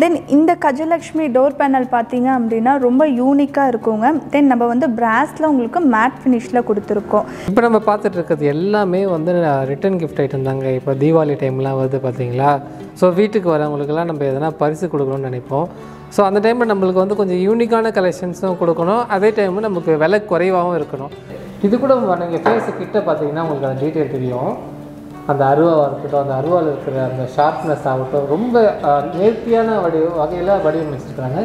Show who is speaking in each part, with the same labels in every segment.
Speaker 1: தென் இந்த Gajalakshmi door panel பார்த்தீங்க அப்படின்னா ரொம்ப யூனிக்காக இருக்குங்க. தென் நம்ம வந்து பிராஸில் உங்களுக்கு மேட் ஃபினிஷில் கொடுத்துருக்கோம்.
Speaker 2: இப்போ நம்ம பார்த்துட்டு இருக்கிறது எல்லாமே வந்து ரிட்டன் கிஃப்ட் ஐட்டம் தாங்க. இப்போ தீபாவளி டைம்லாம் வருது பார்த்தீங்களா? ஸோ வீட்டுக்கு வரவங்களுக்கெல்லாம் நம்ம எதனா பரிசு கொடுக்கணும்னு நினைப்போம். ஸோ அந்த டைமில் நம்மளுக்கு வந்து கொஞ்சம் யூனிக்கான கலெக்ஷன்ஸும் கொடுக்கணும். அதே டைம் நமக்கு விலை குறைவாகவும் இருக்கணும். இது கூட நீங்கள் ஃபேஸு கிட்ட பார்த்தீங்கன்னா உங்களுக்கு அந்த டீட்டெயில் தெரியும். அந்த அருவாவாக இருக்கட்டும் அந்த அருவாவில் இருக்கிற அந்த ஷார்ப்னஸ் ஆகட்டும் ரொம்ப நேர்த்தியான வடி வகையில் வடிவமைச்சிருக்கிறாங்க.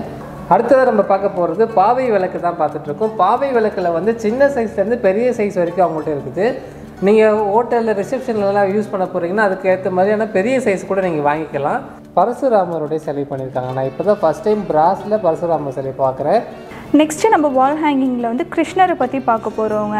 Speaker 2: அடுத்ததாக நம்ம பார்க்க போகிறது பாவை விளக்கு தான் பார்த்துட்ருக்கோம். பாவை விளக்கில் வந்து சின்ன சைஸ்லேருந்து பெரிய சைஸ் வரைக்கும் அவங்கள்ட்ட இருக்குது. நீங்கள் ஹோட்டலில் ரிசப்ஷன்லலாம் யூஸ் பண்ண போகிறீங்கன்னா அதுக்கு ஏற்ற மாதிரியான பெரிய சைஸ் கூட நீங்கள் வாங்கிக்கலாம். பரசுராமருடைய சிலை பண்ணியிருக்காங்க. நான் இப்போ தான் ஃபஸ்ட் டைம் பிராஸில் பரசுராமர் சிலை பார்க்குறேன்.
Speaker 1: நெக்ஸ்ட்டு நம்ம வால் ஹேங்கிங்கில் வந்து கிருஷ்ணரை பற்றி பார்க்க போகிறோங்க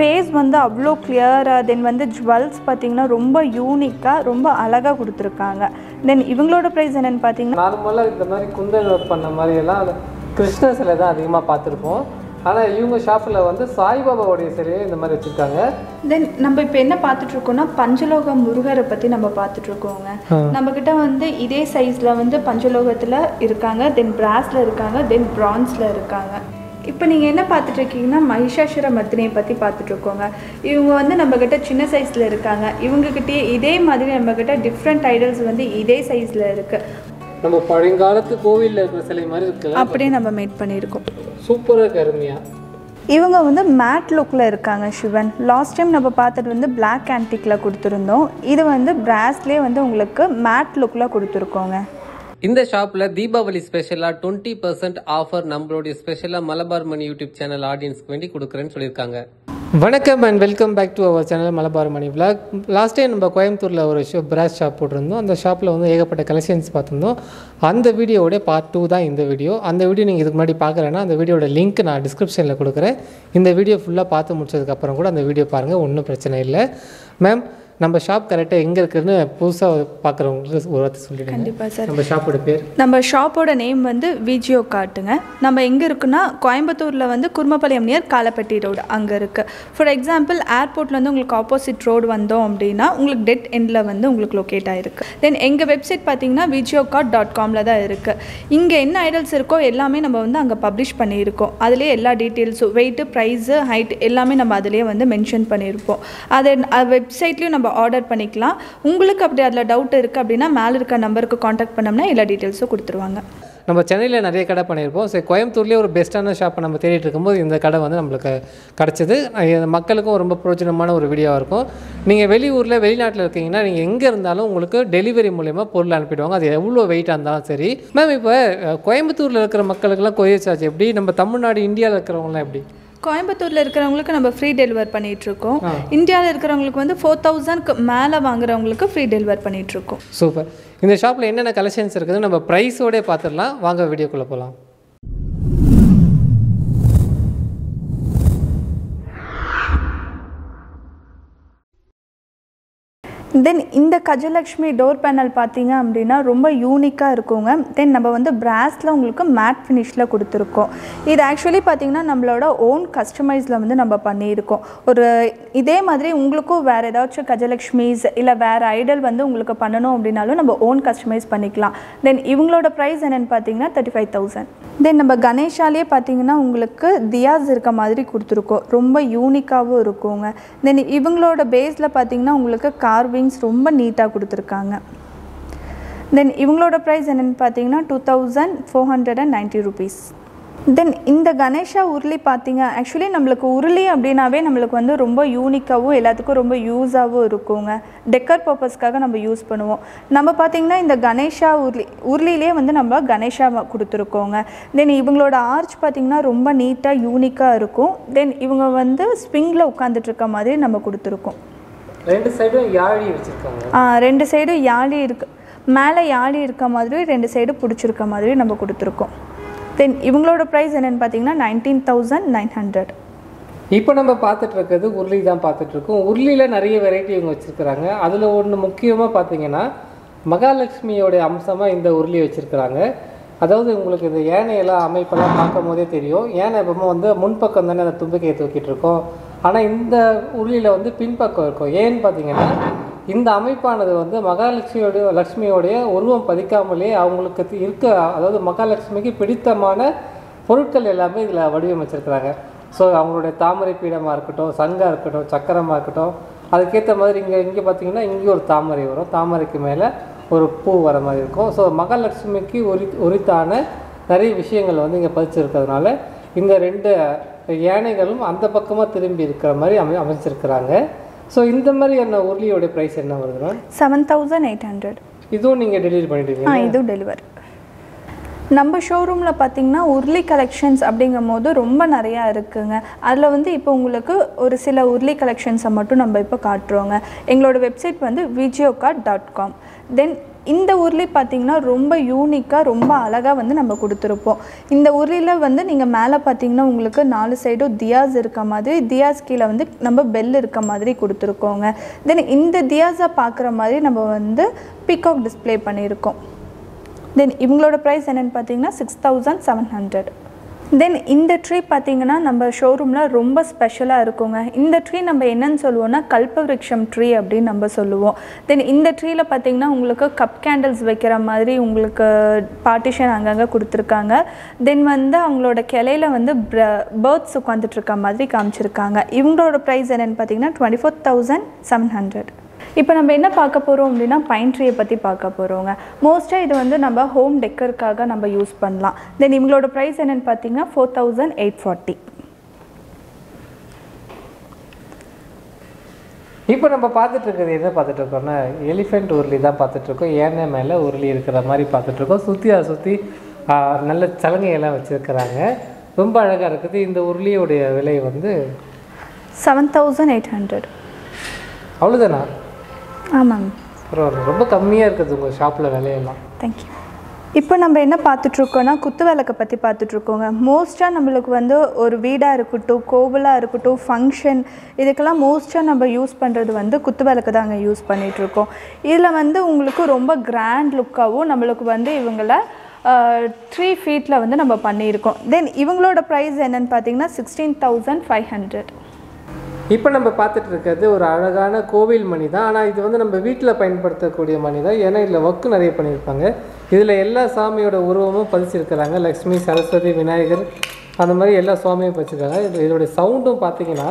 Speaker 1: ஃபேஸ் வந்து அவ்வளோ கிளியராக தென் வந்து ஜுவல்ஸ் பார்த்தீங்கன்னா ரொம்ப யூனிக்காக ரொம்ப அழகாக கொடுத்துருக்காங்க. தென் இவங்களோட ப்ரைஸ் என்னென்னு பார்த்தீங்கன்னா
Speaker 2: நார்மலாக இந்த மாதிரி குந்தல் ஒர்க் பண்ண மாதிரி எல்லாம் அது கிருஷ்ண சிலை தான் அதிகமாக பார்த்துருப்போம் ஆனால் இவங்க ஷாப்பில் வந்து சாய்பாபாவுடைய சிலையை இந்த மாதிரி வச்சுருக்காங்க.
Speaker 1: தென் நம்ம இப்போ என்ன பார்த்துட்டு இருக்கோம்னா பஞ்சலோக முருகரை பற்றி நம்ம பார்த்துட்டு இருக்கோங்க நம்ம கிட்ட வந்து இதே சைஸில் வந்து பஞ்சலோகத்தில் இருக்காங்க தென் பிராஸில் இருக்காங்க தென் பிரான்ஸில் இருக்காங்க. இப்போ நீங்கள் என்ன பார்த்துட்டு இருக்கீங்கன்னா மகிஷாசுர மர்த்தினியை பற்றி பார்த்துட்டு இருக்கோங்க இவங்க வந்து நம்மக்கிட்ட சின்ன சைஸில் இருக்காங்க. இவங்ககிட்டயே இதே மாதிரி நம்மக்கிட்ட டிஃப்ரெண்ட் ஐடல்ஸ் வந்து இதே சைஸில் இருக்குது
Speaker 2: நம்ம பழங்காலத்து கோவிலில் இருக்கிற சிலை மாதிரி இருக்குல்ல
Speaker 1: அப்படியே நம்ம மேட் பண்ணியிருக்கோம்.
Speaker 2: சூப்பராக அருமையாக
Speaker 1: இவங்க வந்து மேட் லுக்கில் இருக்காங்க சிவன். லாஸ்ட் டைம் நம்ம பார்த்தது வந்து Black ஆன்டிக்கில் கொடுத்துருந்தோம். இது வந்து பிராஸ்லேயே வந்து உங்களுக்கு மேட் லுக்கில் கொடுத்துருக்கோங்க.
Speaker 2: இந்த ஷாப்பில் தீபாவளி ஸ்பெஷலாக டுவெண்ட்டி பர்சன்ட் ஆஃபர் நம்மளுடைய ஸ்பெஷலாக மலபார் மணி யூடியூப் சேனல் ஆடியன்ஸ்க்கு வேண்டி கொடுக்குறேன்னு சொல்லியிருக்காங்க. வணக்கம் and welcome back to our channel Malabar Mani vlog. Last time நம்ம கோயம்புத்தூரில் ஒரு ஷோ பிராஸ் ஷாப் போட்டிருந்தோம். அந்த ஷாப்பில் வந்து ஏகப்பட்ட கலெக்ஷன்ஸ் பார்த்துருந்தோம். அந்த வீடியோவோட பார்ட் டூ தான் இந்த வீடியோ அந்த வீடியோ நீங்கள் இதுக்கு முன்னாடி பார்க்குறேன்னா அந்த வீடியோட லிங்க் நான் டிஸ்கிரிப்ஷனில் கொடுக்குறேன். இந்த வீடியோ ஃபுல்லாக பார்த்து முடிச்சதுக்கப்புறம் கூட அந்த வீடியோ பாருங்கள் ஒன்றும் பிரச்சனை இல்லை. மேம் நம்ம ஷாப் கரெக்டாக எங்கே இருக்குதுன்னு புதுசாக பார்க்குறவங்களுக்கு ஒரு வார்த்தை சொல்லிடுங்க.
Speaker 1: கண்டிப்பாக சார்.
Speaker 2: நம்ம ஷாப்போட பேர்?
Speaker 1: நம்ம ஷாப்போட நேம் வந்து விஜியோ காட்டுங்க. நம்ம எங்கே இருக்குன்னா கோயம்புத்தூரில் வந்து குருமபாளையம் நியர் காலப்பட்டி ரோடு அங்கே இருக்குது ஃபார் எக்ஸாம்பிள் ஏர்போர்ட்லேருந்து உங்களுக்கு ஆப்போசிட் ரோடு வந்தோம் அப்படின்னா உங்களுக்கு டெட் எண்டில் வந்து உங்களுக்கு லொக்கேட் ஆகிருக்கு தென் எங்கள் வெப்சைட் பார்த்தீங்கன்னா விஜியோ கார்ட் டாட் காமில் தான் இருக்குது இங்கே என்ன ஐடல்ஸ் இருக்கோ எல்லாமே நம்ம வந்து அங்கே பப்ளிஷ் பண்ணியிருக்கோம். அதுலேயே எல்லா டீட்டெயில்ஸும் வெயிட்டு ப்ரைஸு ஹைட் எல்லாமே நம்ம அதிலே வந்து மென்ஷன் பண்ணியிருப்போம். அதை வெப்சைட்லேயும் நம்ம ஆர்டர் பண்ணிக்கலாம். உங்களுக்கு அப்படி அதில் டவுட் இருக்குது அப்படின்னா மேலே இருக்க நம்பருக்கு காண்டாக்ட் பண்ணோம்னா எல்லா டீட்டெயில்ஸும் கொடுத்துருவாங்க.
Speaker 2: நம்ம சென்னையில் நிறைய கடை பண்ணியிருப்போம். சரி கோயம்புத்தூர்லேயே ஒரு பெஸ்ட்டான ஷாப்பை நம்ம தேடிட்டு இருக்கும்போது இந்த கடை வந்து நம்மளுக்கு கிடச்சிது. மக்களுக்கும் ரொம்ப பிரோஜனமான ஒரு வீடியோவாக இருக்கும். நீங்கள் வெளியூரில் வெளிநாட்டில் இருக்கீங்கன்னா நீங்கள் எங்கே இருந்தாலும் உங்களுக்கு டெலிவரி மூலயமா பொருள் அனுப்பிடுவாங்க. அது எவ்வளோ வெயிட்டாக இருந்தாலும் சரி. மேம் இப்போ கோயம்புத்தூரில் இருக்கிற மக்களுக்கெல்லாம் கொரியர் சார்ஜ் எப்படி? நம்ம தமிழ்நாடு இந்தியாவில் இருக்கிறவங்களாம் எப்படி?
Speaker 1: கோயம்புத்தூரில் இருக்கிறவங்களுக்கு நம்ம ஃப்ரீ டெலிவர் பண்ணிகிட்ருக்கோம் இந்தியாவில் இருக்கிறவங்களுக்கு வந்து ஃபோர் தௌசண்ட்க்கு மேலே வாங்குறவங்களுக்கு ஃப்ரீ டெலிவர் பண்ணிகிட்ருக்கோம்
Speaker 2: சூப்பர் இந்த ஷாப்பில் என்னென்ன கலெக்ஷன்ஸ் இருக்குது நம்ம ப்ரைஸோடே பார்த்துடலாம் வாங்க வீடியோக்குள்ளே போகலாம்
Speaker 1: தென் இந்த கஜலக்ஷ்மி டோர் பேனல் பார்த்தீங்க அப்படின்னா ரொம்ப யூனிக்காக இருக்குங்க. தென் நம்ம வந்து பிராஸில் உங்களுக்கு மேட் ஃபினிஷில் கொடுத்துருக்கோம். இது ஆக்சுவலி பார்த்தீங்கன்னா நம்மளோட ஓன் கஸ்டமைஸில் வந்து நம்ம பண்ணியிருக்கோம். ஒரு இதே மாதிரி உங்களுக்கும் வேறு ஏதாச்சும் கஜலக்ஷ்மிஸ் இல்லை வேறு ஐடல் வந்து உங்களுக்கு பண்ணணும் அப்படின்னாலும் நம்ம ஓன் கஸ்டமைஸ் பண்ணிக்கலாம். தென் இவங்களோட ப்ரைஸ் என்னென்னு பார்த்தீங்கன்னா தேர்ட்டி ஃபைவ் தௌசண்ட் தென் நம்ம கணேஷாலே பார்த்தீங்கன்னா உங்களுக்கு தியாஸ் இருக்க மாதிரி கொடுத்துருக்கோம். ரொம்ப யூனிக்காகவும் இருக்குங்க. தென் இவங்களோட பேஸில் பார்த்தீங்கன்னா உங்களுக்கு கார்விங்ஸ் ரொம்ப நீட்டாக கொடுத்துருக்காங்க. தென் இவங்களோட ப்ரைஸ் என்னென்னு பார்த்தீங்கன்னா two thousand four hundred and ninety rupees then இந்த கணேஷா உருளி பார்த்தீங்க ஆக்சுவலி நம்மளுக்கு உருளி அப்படின்னாவே நம்மளுக்கு வந்து ரொம்ப யூனிக்காகவும் எல்லாத்துக்கும் ரொம்ப யூஸாகவும் இருக்குங்க. டெக்கர் பர்பஸ்க்காக நம்ம யூஸ் பண்ணுவோம். நம்ம பார்த்தீங்கன்னா இந்த கணேஷா உருளி உருளிலே வந்து நம்ம கணேஷா கொடுத்துருக்கோங்க. தென் இவங்களோட ஆர்ச் பார்த்தீங்கன்னா ரொம்ப நீட்டாக யூனிக்காக இருக்கும். தென் இவங்க வந்து ஸ்விங்கில் உட்காந்துட்டு இருக்க மாதிரி நம்ம கொடுத்துருக்கோம்.
Speaker 2: ரெண்டு சைடும் யாழி வச்சுருக்காங்க.
Speaker 1: ரெண்டு சைடு யாழி இருக்கு. மேலே யாழி இருக்க மாதிரி ரெண்டு சைடு பிடிச்சிருக்க மாதிரி நம்ம கொடுத்துருக்கோம். தென் இவங்களோட ப்ரைஸ் என்னென்னு பார்த்தீங்கன்னா நைன்டீன் தௌசண்ட் நைன் ஹண்ட்ரட்
Speaker 2: இப்போ நம்ம பார்த்துட்டு இருக்கிறது உருளி தான் பார்த்துட்டு இருக்கோம். உருளியில் நிறைய வெரைட்டி இவங்க வச்சுருக்கிறாங்க. அதில் ஒன்று முக்கியமாக பார்த்தீங்கன்னா மகாலட்சுமியோடைய அம்சமாக இந்த உருளி வச்சுருக்கிறாங்க. அதாவது உங்களுக்கு இந்த யானையெல்லாம் அமைப்பெல்லாம் பார்க்கும் போதே தெரியும். யானை எப்பவுமே வந்து முன்பக்கம் தானே அந்த தும்பிக்கையை தூக்கிட்டு இருக்கோம். ஆனால் இந்த உருளியில் வந்து பின்பக்கம் இருக்கும். ஏன்னு பார்த்தீங்கன்னா இந்த அமைப்பானது வந்து மகாலட்சுமியோடைய லக்ஷ்மியோடைய உருவம் பதிக்காமலே அவங்களுக்கு தி- இருக்க அதாவது மகாலட்சுமிக்கு பிடித்தமான பொருட்கள் எல்லாமே இதில் வடிவமைச்சிருக்கிறாங்க. ஸோ அவங்களுடைய தாமரை பீடமாக இருக்கட்டும் சங்கம் இருக்கட்டும் சக்கரமாக இருக்கட்டும் அதுக்கேற்ற மாதிரி இங்கே இங்கே பார்த்தீங்கன்னா இங்கே ஒரு தாமரை வரும். தாமரைக்கு மேலே ஒரு பூ வர மாதிரி இருக்கும். ஸோ மகாலட்சுமிக்கு உரி உரித்தான நிறைய விஷயங்கள் வந்து இங்கே பதிச்சிருக்கிறதுனால இந்த ரெண்டு யானைகளும் அந்த பக்கமாக திரும்பி இருக்கிற மாதிரி அமை அமைச்சிருக்கிறாங்க. ஸோ இந்த மாதிரி என்ன உருளியோட ப்ரைஸ் என்ன வருது ma'am
Speaker 1: seven thousand eight hundred
Speaker 2: இதுவும் நீங்கள் டெலிவரி பண்ணிடுவீங்க.
Speaker 1: ஆ இதுவும் டெலிவரி நம்ம ஷோரூமில் பார்த்தீங்கன்னா உருளி கலெக்ஷன்ஸ் அப்படிங்கும் போது ரொம்ப நிறையா இருக்குங்க. அதில் வந்து இப்போ உங்களுக்கு ஒரு சில உருளி கலெக்ஷன்ஸை மட்டும் நம்ம இப்போ காட்டுறோங்க. எங்களோட வெப்சைட் வந்து Vijiyo kart dot com then இந்த உருளி பார்த்தீங்கன்னா ரொம்ப யூனிக்காக ரொம்ப அழகாக வந்து நம்ம கொடுத்துருப்போம். இந்த உருளியில் வந்து நீங்கள் மேலே பார்த்தீங்கன்னா உங்களுக்கு நாலு சைடும் தியாஸ் இருக்க மாதிரி தியாஸ் கீழே வந்து நம்ம பெல் இருக்க மாதிரி கொடுத்துருக்கோங்க. தென் இந்த தியாஸை பார்க்குற மாதிரி நம்ம வந்து பிகாக் டிஸ்ப்ளே பண்ணியிருக்கோம். தென் இவங்களோட ப்ரைஸ் என்னென்னு பார்த்தீங்கன்னா six thousand seven hundred then இந்த ட்ரீ பார்த்தீங்கன்னா நம்ம ஷோரூமில் ரொம்ப ஸ்பெஷலாக இருக்குங்க. இந்த ட்ரீ நம்ம என்னன்னு சொல்லுவோம்னா கல்பவருஷம் ட்ரீ அப்படின்னு நம்ம சொல்லுவோம். தென் இந்த ட்ரீயில் பார்த்தீங்கன்னா உங்களுக்கு கப் கேண்டில்ஸ் வைக்கிற மாதிரி உங்களுக்கு பார்ட்டிஷன் அங்கங்கே கொடுத்துருக்காங்க. தென் வந்து அவங்களோட கிளையில வந்து பேர்ட்ஸ் உட்காந்துட்டு இருக்க மாதிரி காமிச்சிருக்காங்க. இவங்களோட ப்ரைஸ் என்னென்னு பார்த்தீங்கன்னா twenty four thousand seven hundred இப்போ நம்ம என்ன பார்க்க போகிறோம் அப்படின்னா பைன் ட்ரீயை பற்றி பார்க்க போகிறோங்க மோஸ்ட்டாக இது வந்து நம்ம ஹோம் டெக்கருக்காக நம்ம யூஸ் பண்ணலாம். தென் இவங்களோட ப்ரைஸ் என்னென்னு பார்த்தீங்கன்னா ஃபோர் தௌசண்ட் எயிட் ஃபார்ட்டி
Speaker 2: இப்போ நம்ம பார்த்துட்டு இருக்கிறது என்ன பார்த்துட்டு இருக்கோம்னா எலிஃபெண்ட் உருளி தான் பார்த்துட்டு இருக்கோம். யானை மேலே உருளி இருக்கிற மாதிரி பார்த்துட்டு இருக்கோம். சுற்றி அதை சுற்றி நல்ல சலங்கையெல்லாம் வச்சுருக்கிறாங்க. ரொம்ப அழகாக இருக்குது. இந்த உருளியோடைய விலை வந்து
Speaker 1: செவன் தௌசண்ட் எயிட் ஹண்ட்ரட்
Speaker 2: அவ்வளோதானா
Speaker 1: ஆமாங்க.
Speaker 2: பரவாயில்ல. ரொம்ப கம்மியாக இருக்குது உங்கள் ஷாப்பில் விலையெல்லாம்.
Speaker 1: தேங்க்யூ இப்போ நம்ம என்ன பார்த்துட்ருக்கோன்னா குத்து விளக்கை பற்றி பார்த்துட்ருக்கோங்க. மோஸ்ட்டாக நம்மளுக்கு வந்து ஒரு வீடாக இருக்கட்டும் கோவிலாக இருக்கட்டும் ஃபங்க்ஷன் இதுக்கெல்லாம் மோஸ்ட்டாக நம்ம யூஸ் பண்ணுறது வந்து குத்து விளக்கு தாங்க யூஸ் பண்ணிகிட்ருக்கோம் இதில் வந்து உங்களுக்கு ரொம்ப கிராண்ட் லுக்காகவும் நம்மளுக்கு வந்து இவங்கள த்ரீ ஃபீட்டில் வந்து நம்ம பண்ணியிருக்கோம். தென் இவங்களோட ப்ரைஸ் என்னன்னு பார்த்தீங்கன்னா சிக்ஸ்டீன் தௌசண்ட் ஃபைவ் ஹண்ட்ரட்
Speaker 2: இப்போ நம்ம பார்த்துட்டு இருக்கிறது ஒரு அழகான கோவில் மணி தான். ஆனால் இது வந்து நம்ம வீட்டில் பயன்படுத்தக்கூடிய மணி தான். ஏன்னா இதில் ஒர்க்கு நிறைய பண்ணியிருப்பாங்க. இதில் எல்லா சாமியோட உருவமும் பதிச்சிருக்கிறாங்க. லக்ஷ்மி சரஸ்வதி விநாயகர் அந்த மாதிரி எல்லா சுவாமியும் பதிச்சிருக்காங்க. இது இதோடைய சவுண்டும் பார்த்தீங்கன்னா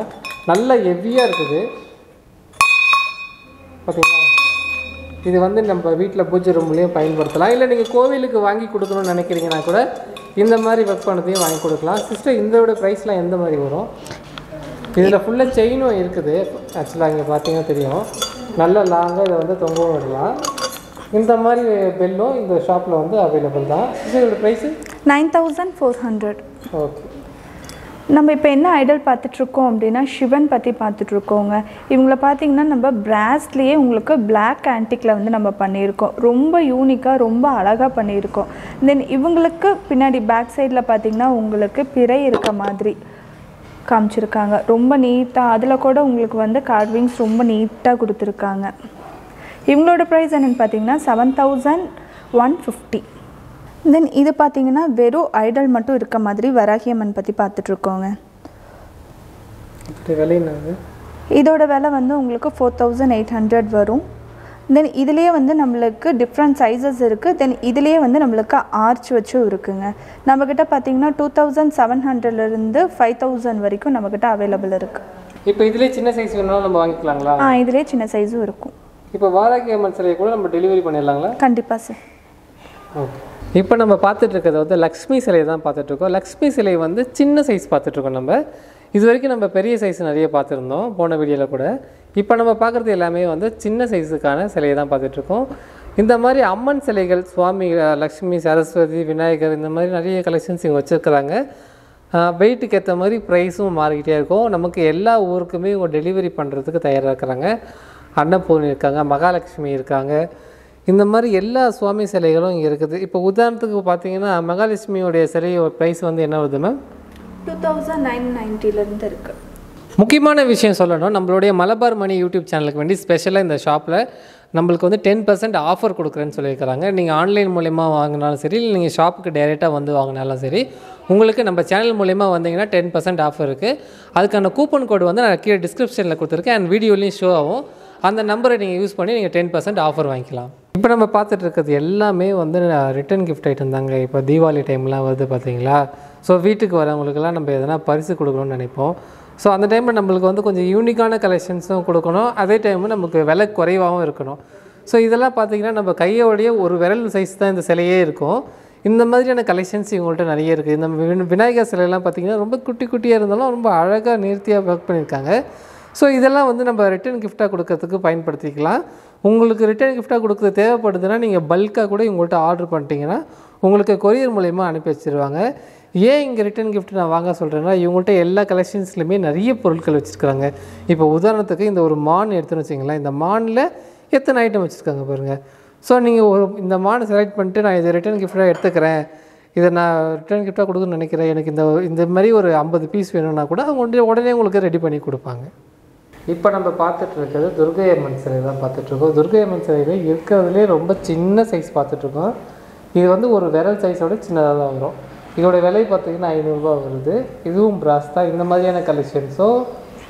Speaker 2: நல்லா ஹெவியாக இருக்குது. பார்த்தீங்களா? இது வந்து நம்ம வீட்டில் பூஜை ரூம்லேயும் பயன்படுத்தலாம். இல்லை நீங்கள் கோவிலுக்கு வாங்கி கொடுக்கணும்னு நினைக்கிறீங்கன்னா கூட இந்த மாதிரி ஒர்க் பண்ணதையும் வாங்கி கொடுக்கலாம். சிஸ்டர் இதோட ப்ரைஸ்லாம் எந்த மாதிரி வரும்? இதில் ஃபுல்லாக செயினும் இருக்குது. ஆக்சுவலாக இங்கே பார்த்தீங்கன்னா தெரியும். நல்ல லாங்காக இதை வந்து தொங்கவும் விடலாம். இந்த மாதிரி பெல்லும் இந்த ஷாப்பில் வந்து அவைலபிள் தான். இதோட price
Speaker 1: nine thousand four hundred.
Speaker 2: Okay
Speaker 1: நம்ம இப்போ என்ன ஐடல் பார்த்துட்ருக்கோம் அப்படின்னா சிவன் பற்றி பார்த்துட்ருக்கோங்க இவங்கள பார்த்தீங்கன்னா நம்ம பிராஸ்லேயே உங்களுக்கு Black ஆன்டிக்கில் வந்து நம்ம பண்ணியிருக்கோம். ரொம்ப யூனிக்காக ரொம்ப அழகாக பண்ணியிருக்கோம். தென் இவங்களுக்கு பின்னாடி பேக் சைடில் பார்த்தீங்கன்னா உங்களுக்கு பிறை இருக்க மாதிரி. காமிச்சிருக்காங்க. ரொம்ப நீட்டாக அதில் கூட உங்களுக்கு வந்து கார்விங்ஸ் ரொம்ப நீட்டாக கொடுத்துருக்காங்க. இவங்களோட ப்ரைஸ் என்னென்னு பார்த்தீங்கன்னா seven thousand one fifty then இது பார்த்தீங்கன்னா வெறும் ஐடல் மட்டும் இருக்க மாதிரி வராகியம்மன் பற்றி பார்த்துட்ருக்கோங்க இதோட விலை வந்து உங்களுக்கு ஃபோர் தௌசண்ட் எயிட் ஹண்ட்ரட் வரும். தென் இதுலேயே வந்து நம்மளுக்கு டிஃப்ரெண்ட் சைஸஸ் இருக்குது தென் இதுலேயே வந்து நம்மளுக்கு ஆர்ச் வச்சும் இருக்குங்க. நம்மக்கிட்ட பார்த்தீங்கன்னா டூ தௌசண்ட் செவன் ஹண்ட்ரட்லேருந்து ஃபைவ் தௌசண்ட் வரைக்கும் நம்மக்கிட்ட அவைலபிள் இருக்குது
Speaker 2: இப்போ இதிலே சின்ன சைஸ் வேணாலும் நம்ம வாங்கிக்கலாங்களா?
Speaker 1: ஆ இதுலேயே சின்ன சைஸும் இருக்கும்.
Speaker 2: இப்போ வாராகி அம்மன் சிலையை கூட நம்ம டெலிவரி பண்ணிடலாங்களா?
Speaker 1: கண்டிப்பாக சார்
Speaker 2: ஓகே இப்போ நம்ம பார்த்துட்டு இருக்கிறது வந்து லக்ஷ்மி சிலை தான் பார்த்துட்டு இருக்கோம். லக்ஷ்மி சிலை வந்து சின்ன சைஸ் பார்த்துட்டு இருக்கோம் நம்ம. இது வரைக்கும் நம்ம பெரிய சைஸ் நிறைய பார்த்துருந்தோம் போன வீடியோவில் கூட. இப்போ நம்ம பார்க்குறது எல்லாமே வந்து சின்ன சைஸுக்கான சிலையை தான் பார்த்துட்ருக்கோம். இந்த மாதிரி அம்மன் சிலைகள் சுவாமி லக்ஷ்மி சரஸ்வதி விநாயகர் இந்த மாதிரி நிறைய கலெக்ஷன்ஸ் இங்கே வச்சுருக்கிறாங்க. வெயிட்டுக்கு ஏற்ற மாதிரி ப்ரைஸும் மாறிக்கிட்டே இருக்கும். நமக்கு எல்லா ஊருக்குமே இவங்க டெலிவரி பண்ணுறதுக்கு தயாராக இருக்கிறாங்க. அன்னபூர்ணி இருக்காங்க மகாலட்சுமி இருக்காங்க. இந்த மாதிரி எல்லா சுவாமி சிலைகளும் இங்கே இருக்குது. இப்போ உதாரணத்துக்கு பார்த்தீங்கன்னா மகாலட்சுமியோடைய சிலையோட ப்ரைஸ் வந்து என்ன வருது மேம்
Speaker 1: டூ தௌசண்ட் நைன் நைன்ட்டிலேருந்து இருக்குது
Speaker 2: முக்கியமான விஷயம் சொல்லணும் நம்மளுடைய மலபார் மணி யூடியூப் சேனலுக்கு வேண்டி ஸ்பெஷலாக இந்த ஷாப்பில் நம்மளுக்கு வந்து டென் பர்சன்ட் ஆஃபர் கொடுக்குறேன்னு சொல்லியிருக்கிறாங்க. நீங்கள் ஆன்லைன் மூலயமா வாங்கினாலும் சரி இல்லை நீங்கள் ஷாப்புக்கு டைரெக்டாக வந்து வாங்கினாலும் சரி உங்களுக்கு நம்ம சேனல் மூலயமா வந்தீங்கன்னா டென் பர்சன்ட் ஆஃபர் இருக்குது அதுக்கான கூப்பன் கோடு வந்து நான் கீழே டிஸ்கிரிப்ஷனில் கொடுத்துருக்கேன். அண்ட் வீடியோலையும் ஷோ ஆகும். அந்த நம்பரை நீங்கள் யூஸ் பண்ணி நீங்கள் டென் பர்சன்ட் ஆஃபர் வாங்கிக்கலாம். இப்போ நம்ம பார்த்துட்டு இருக்கிறது எல்லாமே வந்து ரிட்டர்ன் கிஃப்ட் ஐட்டம் தாங்க. இப்போ தீபாவளி டைம்லாம் வருது பார்த்தீங்களா ஸோ வீட்டுக்கு வரவங்களுக்கெல்லாம் நம்ம எதனா பரிசு கொடுக்கணும்னு நினைப்போம். ஸோ அந்த டைமில் நம்மளுக்கு வந்து கொஞ்சம் யூனிக்கான கலெக்ஷன்ஸும் கொடுக்கணும். அதே டைமு நமக்கு விலை குறைவாகவும் இருக்கணும். ஸோ இதெல்லாம் பார்த்தீங்கன்னா நம்ம கையோடைய ஒரு விரல் சைஸ் தான் இந்த சிலையே இருக்கும். இந்த மாதிரியான கலெக்ஷன்ஸ் இவங்கள்ட்ட நிறைய இருக்குது இந்த விநாயகர் சிலையெல்லாம் பார்த்தீங்கன்னா ரொம்ப குட்டி குட்டியாக இருந்தாலும் ரொம்ப அழகாக நேர்த்தியாக ஒர்க் பண்ணியிருக்காங்க. ஸோ இதெல்லாம் வந்து நம்ம ரிட்டர்ன் கிஃப்ட்டாக கொடுக்கறதுக்கு பயன்படுத்திக்கலாம். உங்களுக்கு ரிட்டர்ன் கிஃப்ட்டாக கொடுக்குறது தேவைப்படுதுன்னா நீங்கள் பல்காக கூட இவங்கள்ட்ட ஆர்டர் பண்ணிட்டீங்கன்னா உங்களுக்கு கொரியர் மூலயமா அனுப்பி வச்சுருவாங்க. ஏன் இங்கே ரிட்டர்ன் கிஃப்ட் நான் வாங்க சொல்கிறேன்னா இவங்கள்ட்ட எல்லா கலெக்ஷன்ஸ்லையுமே நிறைய பொருட்கள் வச்சுருக்காங்க. இப்போ உதாரணத்துக்கு இந்த ஒரு மான் எடுத்துன்னு வச்சிங்களேன் இந்த மானில் எத்தனை ஐட்டம் வச்சுருக்காங்க பாருங்கள் ஸோ நீங்கள் ஒரு இந்த மானை செலக்ட் பண்ணிட்டு நான் இதை ரிட்டர்ன் கிஃப்ட்டாக எடுத்துக்கிறேன். இதை நான் ரிட்டர்ன் கிஃப்ட்டாக கொடுக்கணும்னு நினைக்கிறேன். எனக்கு இந்த இந்த மாதிரி ஒரு ஐம்பது பீஸ் வேணும்னா கூட அவங்க உடனே உடனே உங்களுக்கு ரெடி பண்ணி கொடுப்பாங்க. இப்போ நம்ம பார்த்துட்டு இருக்கிறது துர்கை அம்மன் சிலை தான் பார்த்துட்ருக்கோம் துர்கை அம்மன் சிலையில் இருக்கிறதுலே ரொம்ப சின்ன சைஸ் பார்த்துட்ருக்கோம் இது வந்து ஒரு விரல் சைஸோட சின்னதாக தான் வரும். இதோட விலை பார்த்தீங்கன்னா ஐநூறுரூபா வருது. இதுவும் பிராஸ் தான். இந்த மாதிரியான கலெக்ஷன்ஸோ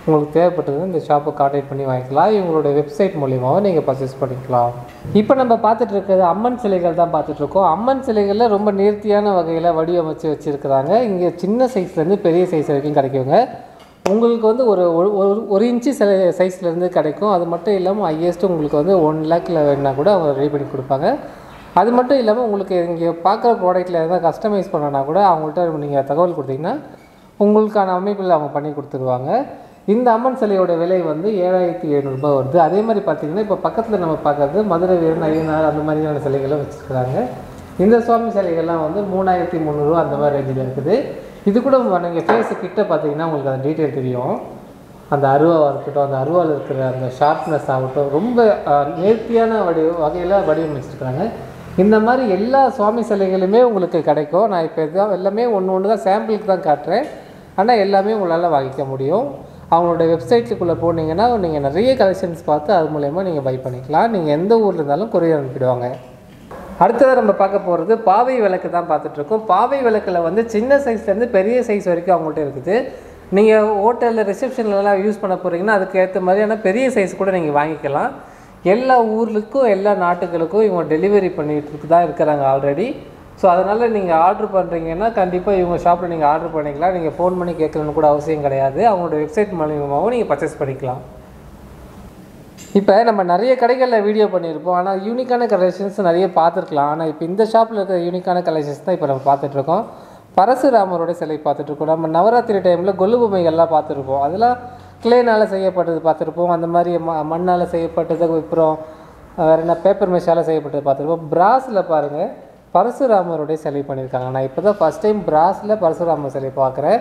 Speaker 2: உங்களுக்கு தேவைப்பட்டது இந்த ஷாப்பை காண்டாக்ட் பண்ணி வாங்கிக்கலாம். இவங்களோட வெப்சைட் மூலியமாகவும் நீங்கள் பர்ச்சேஸ் பண்ணிக்கலாம். இப்போ நம்ம பார்த்துட்டு இருக்கிறது அம்மன் சிலைகள் தான் பார்த்துட்ருக்கோம் அம்மன் சிலைகளில் ரொம்ப நேர்த்தியான வகையில் வடிவமைச்சு வச்சுருக்கிறாங்க. இங்கே சின்ன சைஸ்லேருந்து பெரிய சைஸ் வரைக்கும் கிடைக்குங்க. உங்களுக்கு வந்து ஒரு ஒரு- ஒரு ஒரு இன்ச்சு சில சைஸ்லேருந்து கிடைக்கும். அது மட்டும் இல்லாமல் ஹையஸ்ட்டு உங்களுக்கு வந்து ஒன் லேக்கில் வேணுன்னா கூட அவங்க ரெடி பண்ணி கொடுப்பாங்க. அது மட்டும் இல்லாமல் உங்களுக்கு இங்கே பார்க்குற ப்ராடக்ட்டில் எதாவது கஸ்டமைஸ் பண்ணனா கூட அவங்கள்ட்ட நீங்கள் தகவல் கொடுத்தீங்கன்னா உங்களுக்கான அமைப்பில் அவங்க பண்ணி கொடுத்துருவாங்க. இந்த அம்மன் சிலையோட விலை வந்து ஏழாயிரத்தி எழுநூறுபா வருது. அதே மாதிரி பார்த்தீங்கன்னா இப்போ பக்கத்தில் நம்ம பார்க்குறது மதுரை வீரன் ஐயனார் அந்த மாதிரியான சிலைகளும் வச்சுருக்காங்க இந்த சுவாமி சிலைகள்லாம் வந்து மூணாயிரத்தி முந்நூறுரூவா அந்த மாதிரி ரேஞ்சில் இருக்குது. இது கூட நீங்கள் ஃபேஸு கிட்ட பார்த்தீங்கன்னா உங்களுக்கு அந்த டீட்டெயில் தெரியும். அந்த அருவாவாக இருக்கட்டும் அந்த அருவாவில் இருக்கிற அந்த ஷார்ப்னஸ் ஆகட்டும் ரொம்ப நேர்த்தியான வடி வகையில் வடிவமைச்சிருக்கிறாங்க. இந்த மாதிரி எல்லா சுவாமி சிலைகளுமே உங்களுக்கு கிடைக்கும். நான் இப்போ இதுதான் எல்லாமே ஒன்று ஒன்று தான் சாம்பிளுக்கு தான் காட்டுறேன். ஆனால் எல்லாமே உங்களால் வாங்கிக்க முடியும். அவங்களோட வெப்சைட்டுக்குள்ளே போனீங்கன்னா நீங்கள் நிறைய கலெக்ஷன்ஸ் பார்த்து அது மூலயமா நீங்கள் பை பண்ணிக்கலாம். நீங்கள் எந்த ஊரில் இருந்தாலும் கொரியர் அனுப்பிடுவாங்க. அடுத்ததாக நம்ம பார்க்க போகிறது பாவை விளக்கு தான் பார்த்துட்ருக்கோம் பாவை விளக்கில் வந்து சின்ன சைஸ்லேருந்து பெரிய சைஸ் வரைக்கும் அவங்கள்ட்ட இருக்குது. நீங்கள் ஹோட்டலில் ரிசப்ஷன்லலாம் யூஸ் பண்ண போகிறீங்கன்னா அதுக்கு ஏற்ற மாதிரியான பெரிய சைஸ் கூட நீங்கள் வாங்கிக்கலாம். எல்லா ஊர்களுக்கும் எல்லா நாட்டுகளுக்கும் இவங்க டெலிவரி பண்ணிகிட்டு தான் இருக்கிறாங்க ஆல்ரெடி ஸோ அதனால் நீங்கள் ஆர்டர் பண்ணுறீங்கன்னா கண்டிப்பாக இவங்க ஷாப்பில் நீங்கள் ஆர்டர் பண்ணிக்கலாம். நீங்கள் ஃபோன் பண்ணி கேட்கணுன்னு கூட அவசியம் கிடையாது. அவங்களோட வெப்சைட் மூலியமாகவும் நீங்கள் பர்ச்சேஸ் பண்ணிக்கலாம். இப்போ நம்ம நிறைய கடைகளில் வீடியோ பண்ணியிருப்போம். ஆனால் யூனிக்கான கலெக்ஷன்ஸ் நிறைய பார்த்துருக்கலாம். ஆனால் இப்போ இந்த ஷாப்பில் இருக்கிற யூனிக்கான கலெக்ஷன்ஸ் தான் இப்போ நம்ம பார்த்துட்ருக்கோம் பரசுராமரோட சிலை பார்த்துட்ருக்கோம் நம்ம நவராத்திரி டைமில் கொல்லு பொம்மைகள்லாம் பார்த்துருப்போம். அதெல்லாம் கிளேனால் செய்யப்பட்டது பார்த்துருப்போம். அந்த மாதிரி ம மண்ணால் செய்யப்பட்டது அப்புறம் வேறு என்ன பேப்பர் மெஷால் செய்யப்பட்டது பார்த்துருப்போம். பிராஸில் பாருங்கள் பரசுராமருடைய சிலை பண்ணியிருக்காங்க. நான் இப்போ தான் ஃபஸ்ட் டைம் பிராஸில் பரசுராமர் சிலை பார்க்குறேன்.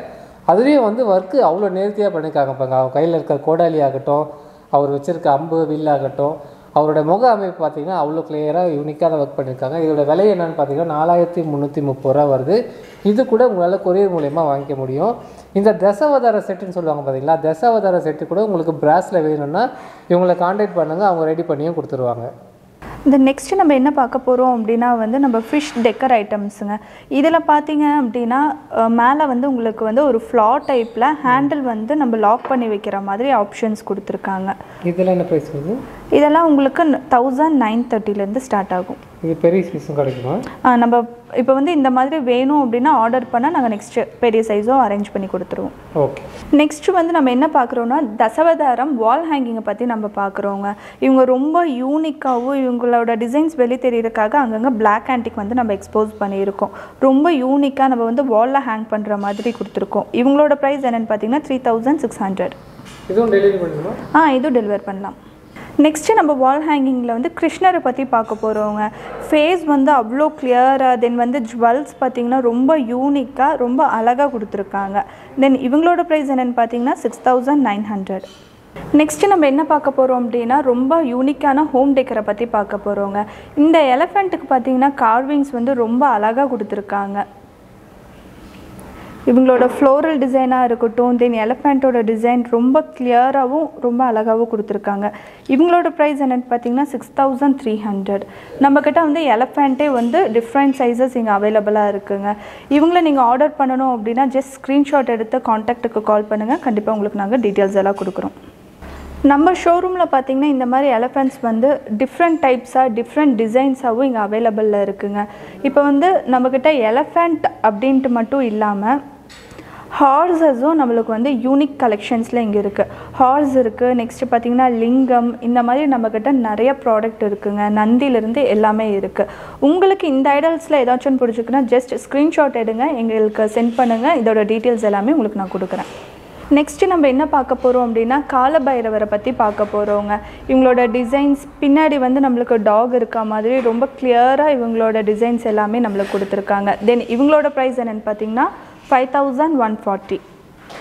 Speaker 2: அதுலேயும் வந்து ஒர்க்கு அவ்வளோ நேர்த்தியாக பண்ணியிருக்காங்க பாருங்க. அவங்க கையில் இருக்கிற கோடாலி ஆகட்டும் அவர் வச்சிருக்க அம்பு வில்லாகட்டும் அவரோட முக அமைப்பு பார்த்தீங்கன்னா அவ்வளோ கிளியராக யூனிக்காக ஒர்க் பண்ணியிருக்காங்க. இதோட விலை என்னென்னு பார்த்தீங்கன்னா நாலாயிரத்தி முந்நூற்றி முப்பது ரூபா வருது. இது கூட உங்களால் கொரியர் மூலயமா வாங்கிக்க முடியும். இந்த தசவதார செட்டுன்னு சொல்லுவாங்க பார்த்தீங்களா தசவதார செட்டு கூட உங்களுக்கு பிராஸில் வேணும்னா இவங்களை காண்டாக்ட் பண்ணுங்கள் அவங்க ரெடி பண்ணியும் கொடுத்துருவாங்க.
Speaker 1: இந்த நெக்ஸ்ட் நம்ம என்ன பார்க்க போகிறோம் அப்படின்னா வந்து நம்ம ஃபிஷ் டெக்கர் ஐட்டம்ஸுங்க இதில் பார்த்தீங்க அப்படின்னா மேலே வந்து உங்களுக்கு வந்து ஒரு ஃப்ளா டைப்பில் ஹேண்டில் வந்து நம்ம லாக் பண்ணி வைக்கிற மாதிரி ஆப்ஷன்ஸ் கொடுத்துருக்காங்க.
Speaker 2: இதெல்லாம் என்ன ப்ரைஸ் வருது?
Speaker 1: இதெல்லாம் உங்களுக்கு தௌசண்ட் நைன் தேர்ட்டிலேருந்து ஸ்டார்ட் ஆகும்.
Speaker 2: இது பெரிய சைஸும் கிடைக்குமா?
Speaker 1: நம்ம இப்போ வந்து இந்த மாதிரி வேணும் அப்படின்னா ஆர்டர் பண்ணால் நாங்கள் நெக்ஸ்ட்டு பெரிய சைஸும் அரேஞ்ச் பண்ணி கொடுத்துருவோம்.
Speaker 2: ஓகே
Speaker 1: நெக்ஸ்ட் வந்து நம்ம என்ன பார்க்குறோன்னா தசவதாரம் வால் ஹேங்கிங்கை பற்றி நம்ம பார்க்குறோங்க இவங்க ரொம்ப யூனிக்காகவும் இவங்களோட டிசைன்ஸ் வெளி தெரியறதுக்காக அங்கங்கே பிளாக் ஆன்டிக் வந்து நம்ம எக்ஸ்போஸ் பண்ணியிருக்கோம். ரொம்ப யூனிக்காக நம்ம வந்து வாலில் ஹேங் பண்ணுற மாதிரி கொடுத்துருக்கோம். இவங்களோட ப்ரைஸ் என்னென்னு பார்த்தீங்கன்னா த்ரீ தௌசண்ட் சிக்ஸ் ஹண்ட்ரட்
Speaker 2: இதுவும் டெலிவரி பண்ணணுமா
Speaker 1: ஆ இதுவும் டெலிவர் பண்ணலாம். நெக்ஸ்ட்டு நம்ம வால் ஹேங்கிங்கில் வந்து கிருஷ்ணரை பற்றி பார்க்க போகிறவங்க ஃபேஸ் வந்து அவ்வளோ கிளியராக தென் வந்து ஜுவல்ஸ் பார்த்திங்கன்னா ரொம்ப யூனிக்காக ரொம்ப அழகாக கொடுத்துருக்காங்க. தென் இவங்களோட ப்ரைஸ் என்னென்னு பார்த்தீங்கன்னா six thousand nine hundred next நம்ம என்ன பார்க்க போகிறோம் அப்படின்னா ரொம்ப யூனிக்கான ஹோம் டெக்கரை பற்றி பார்க்க போகிறோங்க இந்த எலஃபெண்ட்டுக்கு பார்த்தீங்கன்னா கார்விங்ஸ் வந்து ரொம்ப அழகாக கொடுத்துருக்காங்க. இவங்களோட ஃப்ளோரல் டிசைனாக இருக்கட்டும் தென் எலஃபெண்ட்டோட டிசைன் ரொம்ப கிளியராகவும் ரொம்ப அழகாகவும் கொடுத்துருக்காங்க. இவங்களோட ப்ரைஸ் என்னென்னு பார்த்தீங்கன்னா சிக்ஸ் தௌசண்ட் த்ரீ ஹண்ட்ரட் நம்மக்கிட்ட வந்து எலஃபெண்ட்டே வந்து டிஃப்ரெண்ட் சைஸஸ் இங்கே அவைலபிளாக இருக்குங்க. இவங்கள நீங்கள் ஆர்டர் பண்ணணும் அப்படின்னா ஜஸ்ட் ஸ்க்ரீன்ஷாட் எடுத்து காண்டாக்ட்டுக்கு கால் பண்ணுங்கள் கண்டிப்பாக உங்களுக்கு நாங்கள் டீட்டெயில்ஸ் எல்லாம் கொடுக்குறோம். நம்ம ஷோரூமில் பார்த்தீங்கன்னா இந்த மாதிரி எலஃபென்ட்ஸ் வந்து டிஃப்ரெண்ட் டைப்ஸாக டிஃப்ரெண்ட் டிசைன்ஸாகவும் இங்கே அவைலபிளில் இருக்குங்க. இப்போ வந்து நம்மக்கிட்ட எலஃபெண்ட் அப்படின்ட்டு மட்டும் இல்லாமல் ஹார்ஸஸும் நம்மளுக்கு வந்து யூனிக் கலெக்ஷன்ஸில் இங்கே இருக்குது ஹார்ஸ் இருக்குது நெக்ஸ்ட்டு பார்த்தீங்கன்னா லிங்கம் இந்த மாதிரி நம்மக்கிட்ட நிறைய ப்ராடக்ட் இருக்குதுங்க நந்திலிருந்து எல்லாமே இருக்குது உங்களுக்கு இந்த ஐடல்ஸில் ஏதாச்சும் பிடிச்சிக்குன்னா ஜஸ்ட் ஸ்க்ரீன்ஷாட் எடுங்க. எங்களுக்கு சென்ட் பண்ணுங்கள் இதோட டீட்டெயில்ஸ் எல்லாமே உங்களுக்கு நான் கொடுக்குறேன். நெக்ஸ்ட்டு நம்ம என்ன பார்க்க போகிறோம் அப்படின்னா காலபைரவரை பற்றி பார்க்க போகிறோங்க இவங்களோட டிசைன்ஸ் பின்னாடி வந்து நம்மளுக்கு டாக் இருக்க மாதிரி ரொம்ப கிளியராக இவங்களோட டிசைன்ஸ் எல்லாமே நம்மளுக்கு கொடுத்துருக்காங்க. தென் இவங்களோட ப்ரைஸ் என்னென்னு பார்த்தீங்கன்னா ஃபைவ் தௌசண்ட் ஒன் ஃபார்ட்டி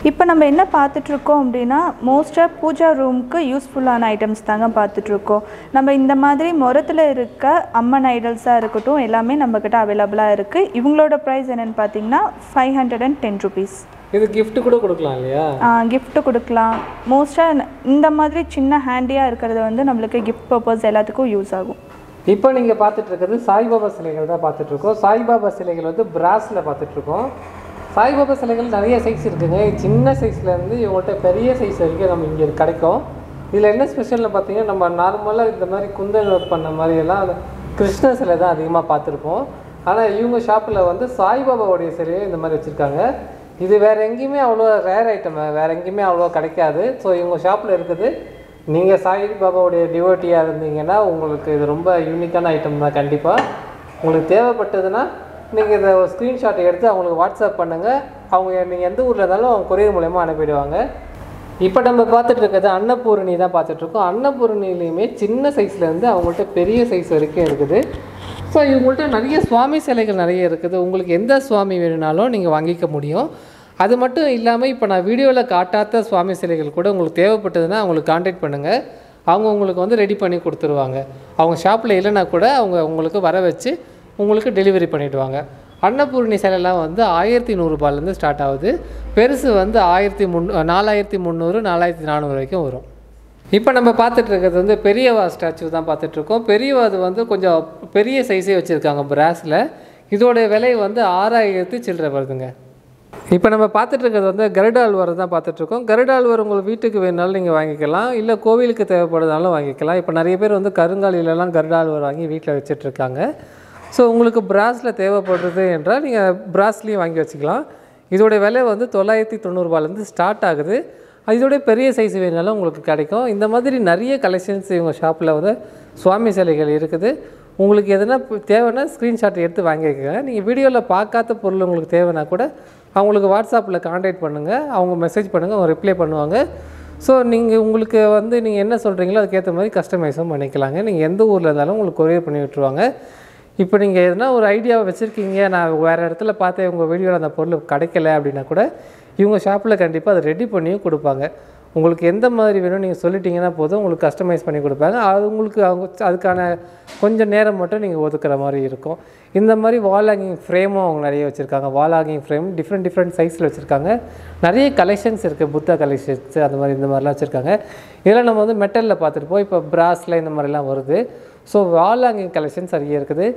Speaker 1: இப்போ நம்ம என்ன பார்த்துட்ருக்கோம் அப்படின்னா மோஸ்ட்டாக பூஜா ரூமுக்கு யூஸ்ஃபுல்லான ஐட்டம்ஸ் தாங்க பார்த்துட்ருக்கோம் நம்ம இந்த மாதிரி முரத்தில் இருக்க அம்மன் ஐடல்ஸாக இருக்கட்டும் எல்லாமே நம்மக்கிட்ட அவைலபிளாக இருக்குது இவங்களோட ப்ரைஸ் என்னென்னு பார்த்தீங்கன்னா five hundred and ten rupees
Speaker 2: இது gift கூட கொடுக்கலாம் இல்லையா?
Speaker 1: gift கொடுக்கலாம். மோஸ்ட்டாக இந்த மாதிரி சின்ன ஹேண்டியாக இருக்கிறது வந்து நம்மளுக்கு கிஃப்ட் பர்பஸ் எல்லாத்துக்கும் யூஸ் ஆகும்.
Speaker 2: இப்போ நீங்கள் பார்த்துட்டு இருக்கிறது சாய்பாபா சிலைகள் தான் பார்த்துட்டு இருக்கோம். சாய்பாபா சிலைகள் வந்து பிராஸில் பார்த்துட்டு இருக்கோம். சாய்பாபா சிலைகள் நிறைய சைஸ் இருக்குங்க. சின்ன சைஸ்ல இருந்து இவங்கள்ட்ட பெரிய சைஸ் வரைக்கும் நம்ம இங்கே கிடைக்கும். இதில் என்ன ஸ்பெஷல்னு பார்த்தீங்கன்னா நம்ம நார்மலாக இந்த மாதிரி குந்தல் ஒர்க் பண்ண மாதிரி எல்லாம் அந்த கிருஷ்ண சிலை தான் அதிகமாக பார்த்துருப்போம். ஆனால் இவங்க ஷாப்பில் வந்து சாய்பாபாவுடைய சிலையை இந்த மாதிரி வச்சுருக்காங்க. இது வேறு எங்கேயுமே அவ்வளோ ரேர் ஐட்டம் வேறு எங்கேயுமே அவ்வளோ கிடைக்காது. ஸோ இவங்க ஷாப்பில் இருக்குது. நீங்கள் சாயிரி பாபாவுடைய டிவோட்டியாக இருந்தீங்கன்னா உங்களுக்கு இது ரொம்ப யூனிக்கான ஐட்டம் தான் கண்டிப்பாக உங்களுக்கு தேவைப்பட்டதுன்னா நீங்கள் இதை ஒரு ஸ்க்ரீன்ஷாட் எடுத்து அவங்களுக்கு வாட்ஸ்அப் பண்ணுங்கள் அவங்க நீங்கள் எந்த ஊரில் இருந்தாலும் அவங்க கொரியர் மூலயமா அனுப்பிடுவாங்க. இப்போ நம்ம பார்த்துட்டு இருக்கிறது அன்னபூரணி தான் பார்த்துட்ருக்கோம் அன்னபூரணிலையுமே சின்ன சைஸ்லேருந்து அவங்கள்ட்ட பெரிய சைஸ் வரைக்கும் இருக்குது. ஸோ இவங்கள்ட்ட நிறைய சுவாமி சிலைகள் நிறைய இருக்குது. உங்களுக்கு எந்த சுவாமி வேணும்னாலும் நீங்கள் வாங்கிக்க முடியும். அது மட்டும் இல்லாமல் இப்போ நான் வீடியோவில் காட்டாத சுவாமி சிலைகள் கூட உங்களுக்கு தேவைப்பட்டதுன்னா அவங்களுக்கு காண்டாக்ட் பண்ணுங்கள் அவங்க உங்களுக்கு வந்து ரெடி பண்ணி கொடுத்துருவாங்க. அவங்க ஷாப்பில் இல்லைன்னா கூட அவங்க உங்களுக்கு வர வச்சு உங்களுக்கு டெலிவரி பண்ணிவிடுவாங்க அன்னபூர்ணி சிலைலாம் வந்து ஆயிரத்தி நூறுரூபாலேருந்து ஸ்டார்ட் ஆகுது. பெருசு வந்து ஆயிரத்தி முன் நாலாயிரத்தி முந்நூறு நாலாயிரத்தி நானூறு வரைக்கும் வரும். இப்போ நம்ம பார்த்துட்டு இருக்கிறது வந்து பெரியவா ஸ்டாச்சு தான் பார்த்துட்ருக்கோம் பெரியவா அது வந்து கொஞ்சம் பெரிய சைஸே வச்சுருக்காங்க பிராஸில் இதோடைய விலை வந்து ஆறாயிரத்து சில்லறை வருதுங்க. இப்போ நம்ம பார்த்துட்டு இருக்கிறது வந்து கருடாழ்வார் தான் பார்த்துட்ருக்கோம் கருடாழ்வார் உங்கள் வீட்டுக்கு வேணுனாலும் நீங்கள் வாங்கிக்கலாம். இல்லை கோவிலுக்கு தேவைப்படுறதாலும் வாங்கிக்கலாம். இப்போ நிறைய பேர் வந்து கருங்காலிலலாம் கருடாழ்வார் வாங்கி வீட்டில் வச்சிட்ருக்காங்க ஸோ உங்களுக்கு பிராஸில் தேவைப்படுறது என்றால் நீங்கள் பிராஸ்லேயும் வாங்கி வச்சுக்கலாம். இதோட விலை வந்து தொள்ளாயிரத்தி தொண்ணூறுபாலேருந்து ஸ்டார்ட் ஆகுது. இதோட பெரிய சைஸ் வேணாலும் உங்களுக்கு கிடைக்கும். இந்த மாதிரி நிறைய கலெக்ஷன்ஸ் இவங்க ஷாப்பில் வந்து சுவாமி சிலைகள் இருக்குது. உங்களுக்கு எதனா தேவைன்னா ஸ்க்ரீன்ஷாட் எடுத்து வாங்கிக்கோங்க. நீங்கள் வீடியோவில் பார்க்காத பொருள் உங்களுக்கு தேவைன்னா கூட அவங்களுக்கு வாட்ஸ்அப்பில் காண்டாக்ட் பண்ணுங்கள் அவங்க மெசேஜ் பண்ணுங்கள் அவங்க ரிப்ளை பண்ணுவாங்க. ஸோ நீங்கள் உங்களுக்கு வந்து நீங்கள் என்ன சொல்கிறீங்களோ அதுக்கேற்ற மாதிரி கஸ்டமைஸும் பண்ணிக்கலாங்க. நீங்கள் எந்த ஊரில் இருந்தாலும் உங்களுக்கு கொரியர் பண்ணி விட்டுருவாங்க. இப்போ நீங்கள் எதனா ஒரு ஐடியாவை வச்சுருக்கீங்க. நான் வேறு இடத்துல பார்த்தேன் உங்கள் வீடியோவில் அந்த பொருள் கிடைக்கல அப்படின்னா கூட இவங்க ஷாப்பில் கண்டிப்பாக அதை ரெடி பண்ணியும் கொடுப்பாங்க. உங்களுக்கு எந்த மாதிரி வேணும் நீங்கள் சொல்லிட்டீங்கன்னா போதும் உங்களுக்கு கஸ்டமைஸ் பண்ணி கொடுப்பாங்க. அது உங்களுக்கு அவங்க அதுக்கான கொஞ்சம் நேரம் மட்டும் நீங்கள் ஒதுக்குற மாதிரி இருக்கும். இந்த மாதிரி வால் ஹேங்கிங் ஃப்ரேமும் அவங்க நிறைய வச்சுருக்காங்க. Wall hanging frame different different சைஸில் வச்சுருக்காங்க. நிறைய கலெக்ஷன்ஸ் இருக்குது புத்தா கலெக்ஷன்ஸ் அந்த மாதிரி இந்த மாதிரிலாம் வச்சுருக்காங்க. இதெல்லாம் நம்ம வந்து மெட்டலில் பார்த்துருப்போம் இப்போ பிராஸில் இந்த மாதிரிலாம் வருது. ஸோ வால் ஹேங்கிங் கலெக்ஷன்ஸ் நிறைய இருக்குது.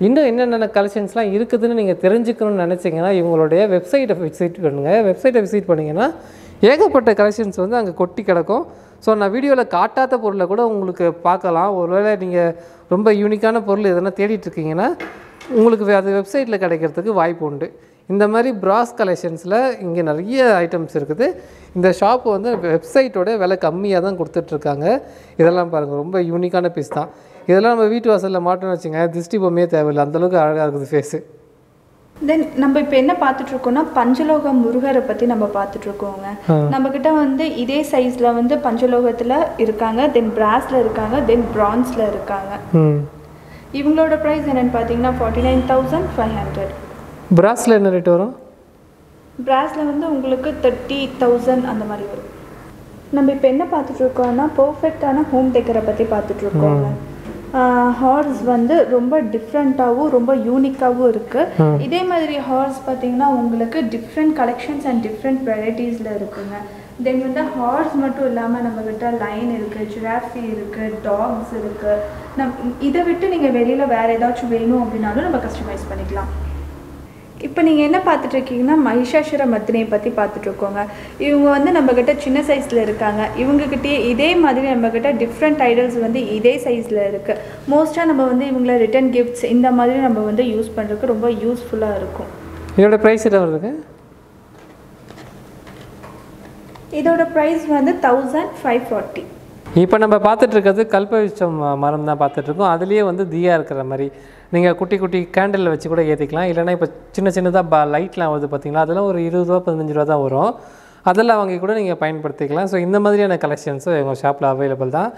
Speaker 2: இன்னும் என்னென்ன கலெக்ஷன்ஸ்லாம் இருக்குதுன்னு நீங்கள் தெரிஞ்சுக்கணும்னு நினச்சிங்கன்னா இவங்களுடைய வெப்சைட்டை விசிட் பண்ணுங்கள் வெப்சைட்டை விசிட் பண்ணிங்கன்னா ஏகப்பட்ட கலெக்ஷன்ஸ் வந்து அங்கே கொட்டி கிடக்கும். ஸோ நான் வீடியோவில் காட்டாத பொருளை கூட உங்களுக்கு பார்க்கலாம். ஒருவேளை நீங்கள் ரொம்ப யூனிக்கான பொருள் எதனா தேடிட்டுருக்கீங்கன்னா உங்களுக்கு வே- அது வெப்சைட்டில் கிடைக்கிறதுக்கு வாய்ப்பு உண்டு. இந்த மாதிரி ப்ராஸ் கலெக்ஷன்ஸில் இங்கே நிறைய ஐட்டம்ஸ் இருக்குது. இந்த ஷாப்பு வந்து வெப்சைட்டோட விலை கம்மியாக தான் கொடுத்துட்ருக்காங்க இதெல்லாம் பாருங்கள் ரொம்ப யூனிக்கான பீஸ் தான். இதெல்லாம் நம்ம வீட்டு வாசலில் மாட்டோம்னு வச்சுங்க திருஷ்டி பொம்மையே தேவையில்லை. அந்தளவுக்கு அழகாக இருக்குது ஃபேஸு
Speaker 1: தென் நம்ம இப்போ என்ன பார்த்துட்டு இருக்கோம்னா பஞ்சலோக முருகரை பற்றி நம்ம பார்த்துட்டு இருக்கோங்க நம்ம கிட்ட வந்து இதே சைஸில் வந்து பஞ்சலோகத்தில் இருக்காங்க தென் பிராஸில் இருக்காங்க தென் பிரான்ஸில் இருக்காங்க. இவங்களோட ப்ரைஸ் என்னன்னு பார்த்தீங்கன்னா forty nine thousand five hundred
Speaker 2: பிராஸில் என்ன ரேட் வரும்?
Speaker 1: பிராஸில் வந்து உங்களுக்கு தேர்ட்டி தௌசண்ட் அந்த மாதிரி வரும். நம்ம இப்போ என்ன பார்த்துட்டு இருக்கோம்னா பர்ஃபெக்டான ஹோம் டெக்கரை பற்றி பார்த்துட்டு இருக்கோங்க ஹார்ஸ் வந்து ரொம்ப டிஃப்ரெண்ட்டாகவும் ரொம்ப யூனிக்காகவும் இருக்குது இதே மாதிரி ஹார்ஸ் பார்த்தீங்கன்னா உங்களுக்கு டிஃப்ரெண்ட் கலெக்ஷன்ஸ் அண்ட் டிஃப்ரெண்ட் வெரைட்டிஸில் இருக்குங்க. தென் வந்து ஹார்ஸ் மட்டும் இல்லாமல் நம்மக்கிட்ட லைன் இருக்குது ஜிராஃபி இருக்குது டாக்ஸ் இருக்குது நம் இதை விட்டு நீங்கள் வெளியில் வேறு ஏதாச்சும் வேணும் அப்படின்னாலும் நம்ம கஸ்டமைஸ் பண்ணிக்கலாம். இப்போ நீங்கள் என்ன பார்த்துட்டு இருக்கீங்கன்னா மகிஷாசுர மத்தினியை பற்றி பார்த்துட்டு இருக்கோங்க. இவங்க வந்து நம்மக்கிட்ட சின்ன சைஸில் இருக்காங்க. இவங்ககிட்டயே இதே மாதிரி நம்மக்கிட்ட டிஃப்ரெண்ட் ஐடல்ஸ் வந்து இதே சைஸில் இருக்குது மோஸ்ட்டாக நம்ம வந்து இவங்கள ரிட்டன் கிஃப்ட்ஸ் இந்த மாதிரி நம்ம வந்து யூஸ் பண்ணுறதுக்கு ரொம்ப யூஸ்ஃபுல்லாக இருக்கும்.
Speaker 2: இதோட ப்ரைஸ் என்ன வருதுங்க
Speaker 1: இதோட ப்ரைஸ் வந்து தௌசண்ட் ஃபைவ் ஃபார்ட்டி
Speaker 2: இப்போ நம்ம பார்த்துட்டு இருக்கிறது கல்பவிச்சம் மரம் தான் பார்த்துட்டு இருக்கோம். அதுலேயே வந்து தீயா இருக்கிற மாதிரி நீங்கள் குட்டி குட்டி கேண்டில் வச்சு கூட ஏற்றிக்கலாம். இல்லைன்னா இப்போ சின்ன சின்னதாக ப லைட்லாம் வருது பார்த்தீங்களா? அதெல்லாம் ஒரு இருபது ரூபா பதினஞ்சு ரூபா தான் வரும். அதெல்லாம் வாங்கி கூட நீங்கள் பயன்படுத்திக்கலாம். ஸோ இந்த மாதிரியான கலெக்ஷன்ஸும் எங்கள் ஷாப்பில் அவைலபிள் தான்.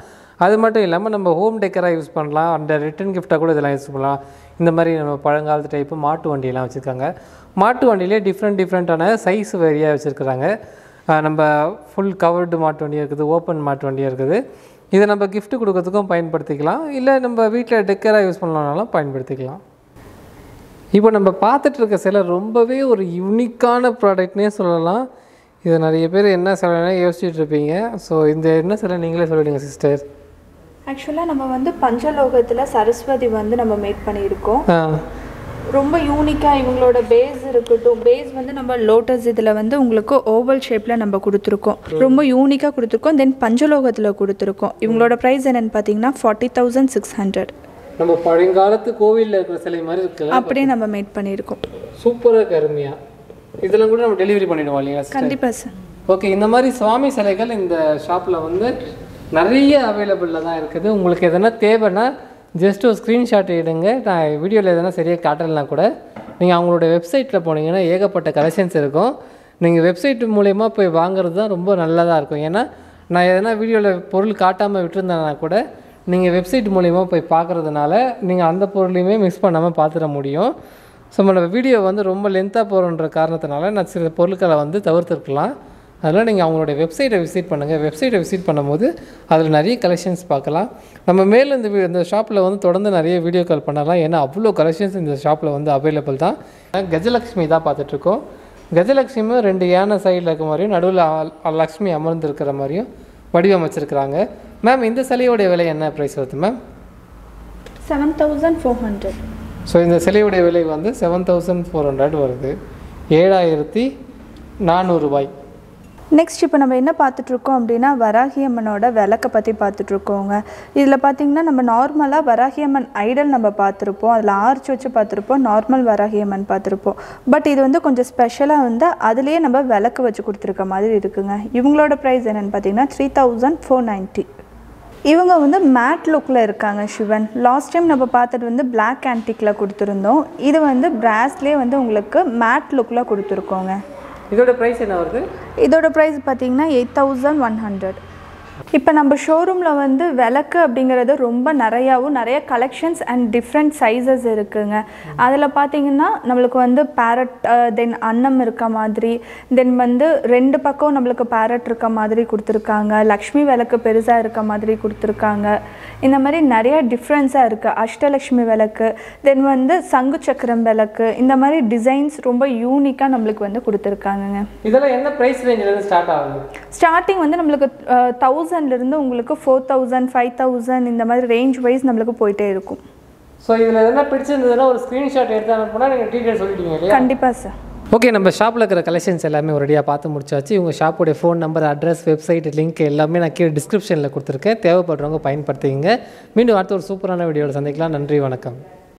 Speaker 2: அது மட்டும் இல்லாமல் நம்ம ஹோம் டெக்கராக யூஸ் பண்ணலாம். அந்த ரிட்டன் கிஃப்ட்டாக கூட இதெல்லாம் யூஸ் பண்ணலாம். இந்த மாதிரி நம்ம பழங்காலத்து டைப்பு மாட்டு வண்டியெல்லாம் வச்சுருக்காங்க. மாட்டு வண்டியிலே டிஃப்ரெண்ட் டிஃப்ரெண்ட்டான சைஸ் வேரியாக வச்சுருக்குறாங்க. நம்ம ஃபுல் கவர்டு மாட்டு வண்டியாக இருக்குது ஓப்பன் மாட்டு வண்டியாக இருக்குது. இதை நம்ம gift கொடுக்கறதுக்கும் பயன்படுத்திக்கலாம். இல்லை நம்ம வீட்டில் டெக்கராக யூஸ் பண்ணலாம்னாலும் பயன்படுத்திக்கலாம். இப்போ நம்ம பார்த்துட்டு இருக்க சிலை ரொம்பவே ஒரு யூனிக்கான ப்ராடக்ட்னே சொல்லலாம். இது நிறைய பேர் என்ன சிலைனா யோசிச்சுட்டு இருப்பீங்க. ஸோ இந்த என்ன சிலை நீங்களே சொல்லிடுங்க சிஸ்டர்
Speaker 1: ஆக்சுவலாக நம்ம வந்து பஞ்சலோகத்தில் சரஸ்வதி வந்து நம்ம மேக் பண்ணியிருக்கோம். ரொம்ப யூனிக்காக இவங்களோட பேஸ் இருக்கட்டும். பேஸ் வந்து நம்ம லோட்டஸ் இதில் வந்து உங்களுக்கு ஓவல் ஷேப்பில் நம்ம கொடுத்துருக்கோம். ரொம்ப யூனிக்காக கொடுத்துருக்கோம். தென் பஞ்சலோகத்தில் கொடுத்துருக்கோம். இவங்களோட ப்ரைஸ் என்னென்னு பார்த்தீங்கன்னா ஃபார்ட்டி தௌசண்ட் சிக்ஸ் ஹண்ட்ரட்
Speaker 2: நம்ம பழங்காலத்து கோவிலில் இருக்கிற சிலை மாதிரி இருக்குல்ல
Speaker 1: அப்படியே நம்ம மேட் பண்ணியிருக்கோம்.
Speaker 2: சூப்பராக கருமையாக இதெல்லாம் கூட நம்ம டெலிவரி பண்ணிடுவோம் sister?
Speaker 1: கண்டிப்பாக சார்
Speaker 2: ஓகே இந்த மாதிரி சுவாமி சிலைகள் இந்த ஷாப்பில் வந்து நிறைய அவைலபிளில் தான் இருக்குது. உங்களுக்கு எதனா தேவைன்னா ஜஸ்ட் ஒரு ஸ்க்ரீன்ஷாட் எடுங்க. நான் வீடியோவில் எதனா சரியாக காட்டலைனா கூட நீங்கள் அவங்களோட வெப்சைட்டில் போனீங்கன்னா ஏகப்பட்ட கலெக்ஷன்ஸ் இருக்கும். நீங்கள் வெப்சைட் மூலயமா போய் வாங்குறது தான் ரொம்ப நல்லதாக இருக்கும். ஏன்னா நான் எதனா வீடியோவில் பொருள் காட்டாமல் விட்டுருந்தேன்னா கூட நீங்கள் வெப்சைட் மூலயமா போய் பார்க்குறதுனால நீங்கள் அந்த பொருளையுமே மிஸ் பண்ணாமல் பார்த்துட முடியும். ஸோ நம்ம வீடியோ வந்து ரொம்ப லென்த்தாக போகிறோன்ற காரணத்தினால நான் சில பொருட்களை வந்து தவிர்த்துருக்கலாம். அதனால் நீங்கள் அவங்களோட வெப்சைட்டை விசிட் பண்ணுங்கள் வெப்சைட்டை விசிட் பண்ணும்போது அதில் நிறைய கலெக்ஷன்ஸ் பார்க்கலாம். நம்ம மேலே இந்த இந்த ஷாப்பில் வந்து தொடர்ந்து நிறைய வீடியோ கால் பண்ணலாம். ஏன்னா அவ்வளோ கலெக்ஷன்ஸ் இந்த ஷாப்பில் வந்து அவைலபிள் தான். கஜலக்ஷ்மி தான் பார்த்துட்ருக்கோம். கஜலக்ஷ்மியும் ரெண்டு யானை சைடில் இருக்க மாதிரியும் நடுவில் லக்ஷ்மி அமர்ந்திருக்கிற மாதிரியும் வடிவமைச்சிருக்கிறாங்க. மேம் இந்த சிலையோடைய விலை என்ன ப்ரைஸ் வருது ma'am
Speaker 1: seven thousand four hundred
Speaker 2: so இந்த சிலையுடைய விலை வந்து செவன் தௌசண்ட் ஃபோர் ஹண்ட்ரட் வருது. ஏழாயிரத்தி நானூறுபாய்
Speaker 1: நெக்ஸ்ட் இப்போ நம்ம என்ன பார்த்துட்ருக்கோம் அப்படின்னா வராகி அம்மனோட விளக்கை பற்றி பார்த்துட்ருக்கோங்க இதில் பார்த்தீங்கன்னா நம்ம நார்மலாக வராகி அம்மன் ஐடல் நம்ம பார்த்துருப்போம். அதில் ஆர்ச் வச்சு பார்த்துருப்போம் நார்மல் வராகி அம்மன் பார்த்துருப்போம். பட் இது வந்து கொஞ்சம் ஸ்பெஷலாக வந்து அதுலேயே நம்ம விளக்கு வச்சு கொடுத்துருக்க மாதிரி இருக்குங்க. இவங்களோட ப்ரைஸ் என்னென்னு பார்த்தீங்கன்னா த்ரீ தௌசண்ட் ஃபோர் நைன்ட்டி இவங்க வந்து மேட் லுக்கில் இருக்காங்க சிவன். லாஸ்ட் டைம் நம்ம பார்த்தது வந்து பிளாக் ஆன்டிக்கில் கொடுத்துருந்தோம். இது வந்து பிராஸ்லேயே வந்து உங்களுக்கு மேட் லுக்கில் கொடுத்துருக்கோங்க.
Speaker 2: இதோட ப்ரைஸ் என்ன வருது?
Speaker 1: இதோட ப்ரைஸ் பார்த்தீங்கன்னா எயிட் தௌசண்ட் ஒன் ஹண்ட்ரட் இப்போ நம்ம ஷோரூமில் வந்து விளக்கு அப்படிங்கிறது ரொம்ப நிறையாவும் நிறைய கலெக்ஷன்ஸ் அண்ட் டிஃப்ரெண்ட் சைஸஸ் இருக்குங்க. அதில் பார்த்தீங்கன்னா நம்மளுக்கு வந்து பேரட் தென் அன்னம் இருக்க மாதிரி தென் வந்து ரெண்டு பக்கம் நம்மளுக்கு பேரட் இருக்க மாதிரி கொடுத்துருக்காங்க. லக்ஷ்மி விளக்கு பெருசாக இருக்க மாதிரி கொடுத்துருக்காங்க. இந்த மாதிரி நிறைய டிஃப்ரென்ஸாக இருக்குது அஷ்டலக்ஷ்மி விளக்கு தென் வந்து சங்கு சக்கரம் விளக்கு இந்த மாதிரி டிசைன்ஸ் ரொம்ப யூனிக்காக நம்மளுக்கு வந்து கொடுத்துருக்காங்கங்க.
Speaker 2: இதெல்லாம் என்ன ப்ரைஸ் ரேஞ்சிலேருந்து ஸ்டார்ட் ஆகுது?
Speaker 1: ஸ்டார்டிங் வந்து நம்மளுக்கு தௌசண்ட்லேருந்து உங்களுக்கு ஃபோர் தௌசண்ட் ஃபைவ் தௌசண்ட் இந்த மாதிரி ரேஞ்ச் வைஸ் நம்மளுக்கு போயிட்டே இருக்கும்.
Speaker 2: ஸோ இதில் எதனா பிடிச்சிருந்ததுன்னா ஒரு ஸ்க்ரீன்ஷாட் எடுத்து அனுப்புனா நீங்கள் டீட்டெயில் சொல்லிட்டீங்க
Speaker 1: கண்டிப்பாக சார்
Speaker 2: ஓகே நம்ம ஷாப்பில் இருக்கிற கலெக்ஷன்ஸ் எல்லாமே ஒரேடியாக பார்த்து முடிச்சாச்சு. உங்கள் ஷாப்போடைய phone number address website link எல்லாமே நான் கீழே டிஸ்கிரிப்ஷனில் கொடுத்துருக்கேன். தேவைப்படுறவங்க பயன்படுத்திங்க மீண்டும் அடுத்த ஒரு சூப்பரான வீடியோவில் சந்திக்கலாம். நன்றி வணக்கம்.